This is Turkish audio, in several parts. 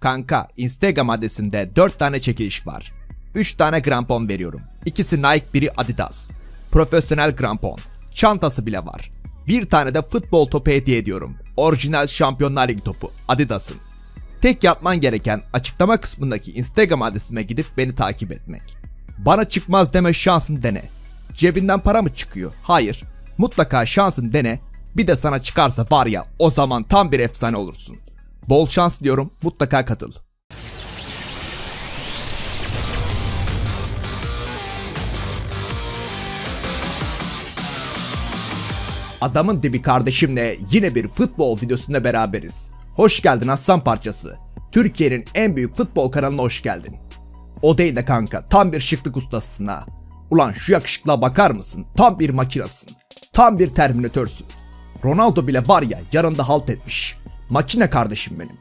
Kanka Instagram adresinde 4 tane çekiliş var. 3 tane krampon veriyorum. İkisi Nike biri Adidas. Profesyonel krampon. Çantası bile var. Bir tane de futbol topu hediye ediyorum. Orijinal Şampiyonlar Ligi topu Adidas'ın. Tek yapman gereken açıklama kısmındaki Instagram adresime gidip beni takip etmek. Bana çıkmaz deme şansın dene. Cebinden para mı çıkıyor? Hayır. Mutlaka şansın dene. Bir de sana çıkarsa var ya o zaman tam bir efsane olursun. Bol şans diyorum mutlaka katıl. Adamın dibi kardeşimle yine bir futbol videosunda beraberiz. Hoş geldin aslan parçası. Türkiye'nin en büyük futbol kanalına hoş geldin. O değil de kanka tam bir şıklık ustasısın ha. Ulan şu yakışıklığa bakar mısın? Tam bir makinasın. Tam bir terminatörsün. Ronaldo bile var ya yanında halt etmiş. Makine kardeşim benim.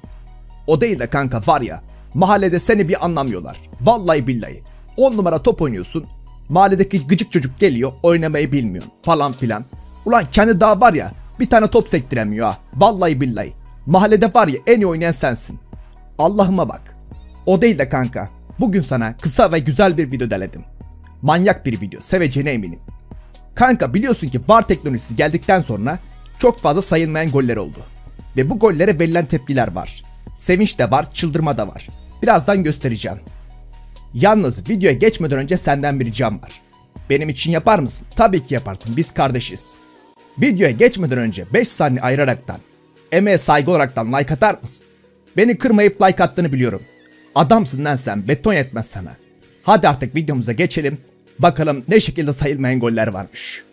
O değil de kanka var ya mahallede seni bir anlamıyorlar. Vallahi billahi. 10 numara top oynuyorsun. Mahalledeki gıcık çocuk geliyor oynamayı bilmiyorsun falan filan. Ulan kendi daha var ya bir tane top sektiremiyor ha. Vallahi billahi. Mahallede var ya en iyi oynayan sensin. Allah'ıma bak. O değil de kanka. Bugün sana kısa ve güzel bir video deledim. Manyak bir video. Seveceğine eminim. Kanka biliyorsun ki VAR teknolojisi geldikten sonra çok fazla sayılmayan goller oldu. Ve bu gollere verilen tepkiler var. Sevinç de var, çıldırma da var. Birazdan göstereceğim. Yalnız videoya geçmeden önce senden bir ricam var. Benim için yapar mısın? Tabii ki yaparsın. Biz kardeşiz. Videoya geçmeden önce 5 saniye ayıraraktan, emeğe saygı olaraktan like atar mısın? Beni kırmayıp like attığını biliyorum. Adamsın lan sen, beton yetmez sana. Hadi artık videomuza geçelim. Bakalım ne şekilde sayılmayan goller varmış.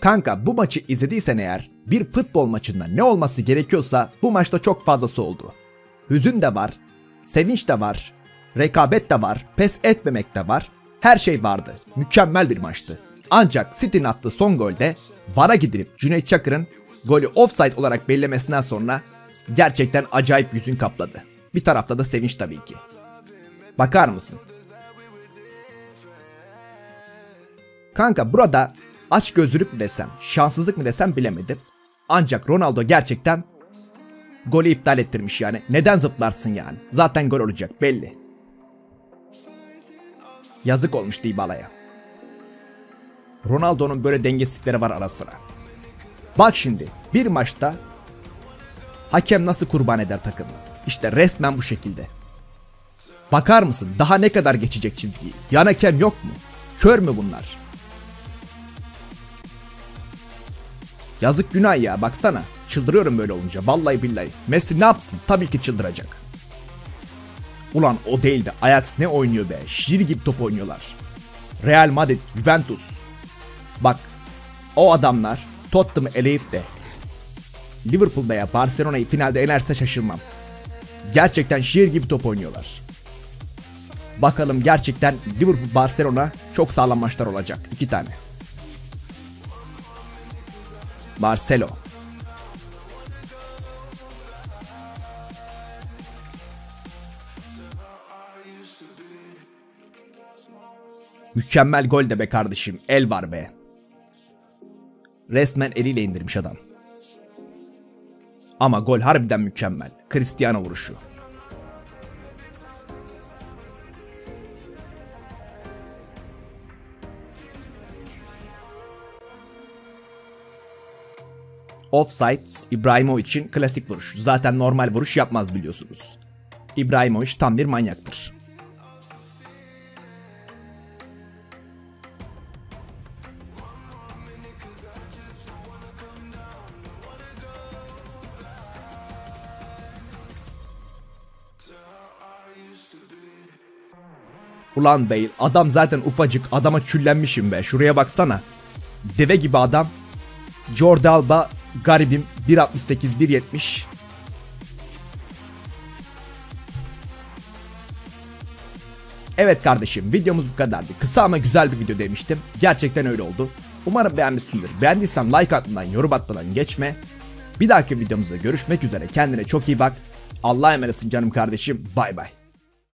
Kanka bu maçı izlediysen eğer bir futbol maçında ne olması gerekiyorsa bu maçta çok fazlası oldu. Hüzün de var, sevinç de var, rekabet de var, pes etmemek de var. Her şey vardı. Mükemmel bir maçtı. Ancak City'nin attığı son golde VAR'a gidilip Cüneyt Çakır'ın golü offside olarak belirlemesinden sonra gerçekten acayip yüzün kapladı. Bir tarafta da sevinç tabii ki. Bakar mısın? Kanka burada aç gözlülük mü desem, şanssızlık mı desem bilemedim. Ancak Ronaldo gerçekten golü iptal ettirmiş yani. Neden zıplarsın yani? Zaten gol olacak belli. Yazık olmuş Dybala'ya. Ronaldo'nun böyle dengesizlikleri var ara sıra. Bak şimdi bir maçta hakem nasıl kurban eder takımı? İşte resmen bu şekilde. Bakar mısın daha ne kadar geçecek çizgiyi? Yan hakem yok mu? Kör mü bunlar? Yazık günah ya baksana. Çıldırıyorum böyle olunca vallahi billahi. Messi ne yapsın? Tabii ki çıldıracak. Ulan o değil de Ajax ne oynuyor be? Şiir gibi top oynuyorlar. Real Madrid, Juventus. Bak o adamlar Tottenham'ı eleyip de Liverpool veya Barcelona'yı finalde elerse şaşırmam. Gerçekten şiir gibi top oynuyorlar. Bakalım gerçekten Liverpool Barcelona çok sağlam maçlar olacak. iki tane. Marcelo. Mükemmel gol de be kardeşim. El var be. Resmen eliyle indirmiş adam. Ama gol harbiden mükemmel. Cristiano vuruşu. Offside İbrahimovic'in klasik vuruş. Zaten normal vuruş yapmaz biliyorsunuz. İbrahimovic tam bir manyaktır. Ulan bey adam zaten ufacık adama çüllenmişim be şuraya baksana. Deve gibi adam. Jordi Alba garibim 1.68 1.70. Evet kardeşim videomuz bu kadardı. Kısa ama güzel bir video demiştim. Gerçekten öyle oldu. Umarım beğenmişsindir. Beğendiysen like atmadan, yorum atmadan geçme. Bir dahaki videomuzda görüşmek üzere. Kendine çok iyi bak. Allah'a emanetsin canım kardeşim. Bay bay.